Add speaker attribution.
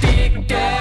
Speaker 1: Dig down.